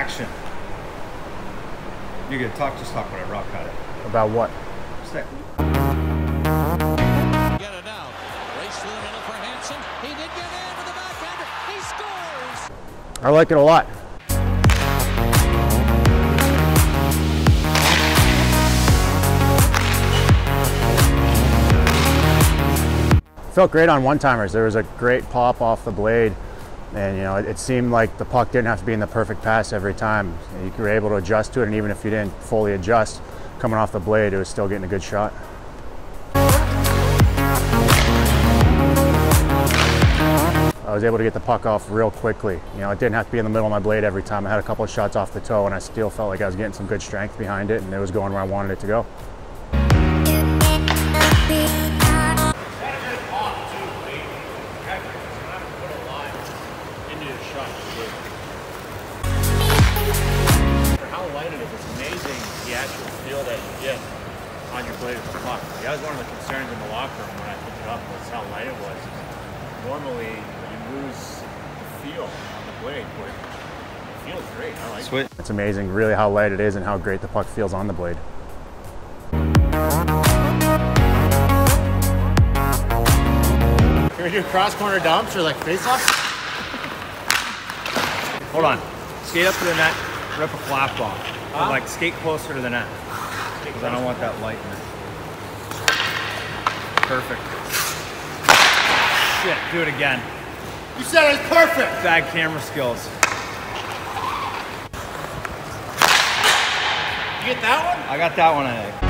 action. You could talk, just talk whatever. I'll cut it. About what? Just Get it now. Race through the middle for Hanson. He did get in with the backhander. He scores. I like it a lot. Felt great on one-timers. There was a great pop off the blade, and you know it, it seemed like the puck didn't have to be in the perfect pass every time. You were able to adjust to it, and even if you didn't fully adjust, coming off the blade, it was still getting a good shot. I was able to get the puck off real quickly. You know, it didn't have to be in the middle of my blade every time. I had a couple of shots off the toe, and I still felt like I was getting some good strength behind it, and it was going where I wanted it to go. For how light it is, it's amazing the actual feel that you get on your blade of the puck. That was one of the concerns in the locker room when I picked it up was how light it was. Normally you lose the feel on the blade, but it feels great. I like it. It's amazing really how light it is and how great the puck feels on the blade. Can we do cross corner dumps or like face offs? Hold on. Skate up to the net, rip a flap ball. Or like skate closer to the net. Because I don't want that light in it. Perfect. Shit, do it again. You said it's perfect. Bad camera skills. You get that one? I got that one, I think.